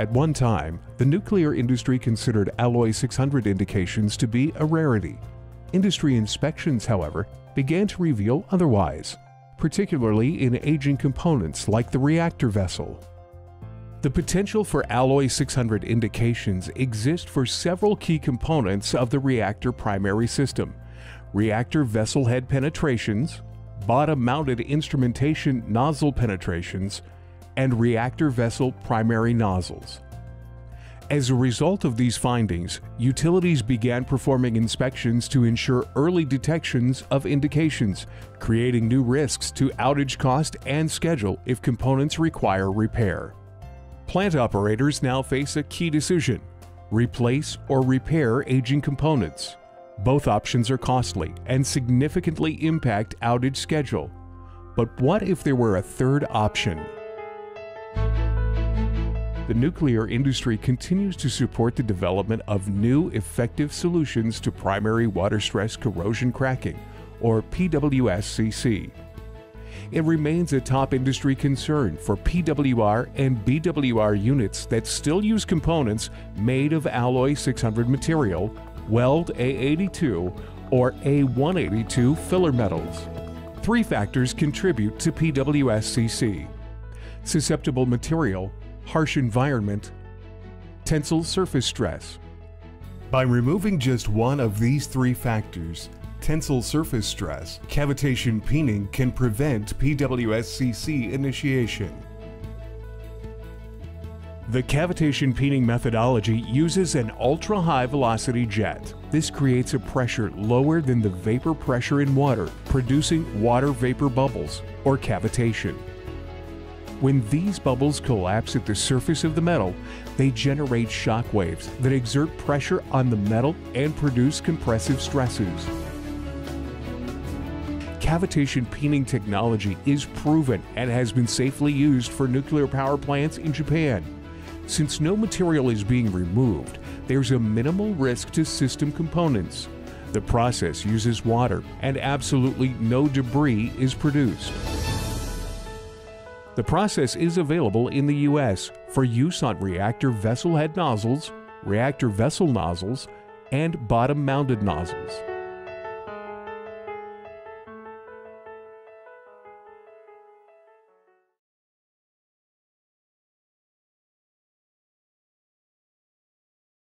At one time, the nuclear industry considered alloy 600 indications to be a rarity. Industry inspections, however, began to reveal otherwise, particularly in aging components like the reactor vessel. The potential for alloy 600 indications exist for several key components of the reactor primary system, reactor vessel head penetrations, bottom-mounted instrumentation nozzle penetrations, and reactor vessel primary nozzles. As a result of these findings, utilities began performing inspections to ensure early detections of indications, creating new risks to outage cost and schedule if components require repair. Plant operators now face a key decision replace or repair aging components. Both options are costly and significantly impact outage schedule. But what if there were a third option? The nuclear industry continues to support the development of new effective solutions to primary water stress corrosion cracking, or PWSCC it remains a top industry concern for PWR and BWR units that still use components made of alloy 600 material, weld A82, or A182 filler metals. Three factors contribute to PWSCC susceptible material, harsh environment, tensile surface stress. By removing just one of these three factors, tensile surface stress, cavitation peening can prevent PWSCC initiation. The cavitation peening methodology uses an ultra-high velocity jet. This creates a pressure lower than the vapor pressure in water, producing water vapor bubbles, or cavitation. When these bubbles collapse at the surface of the metal, they generate shock waves that exert pressure on the metal and produce compressive stresses cavitation peening technology is proven and has been safely used for nuclear power plants in Japan. Since no material is being removed, there's a minimal risk to system components. The process uses water and absolutely no debris is produced. The process is available in the U.S. for use on reactor vessel head nozzles, reactor vessel nozzles, and bottom mounted nozzles.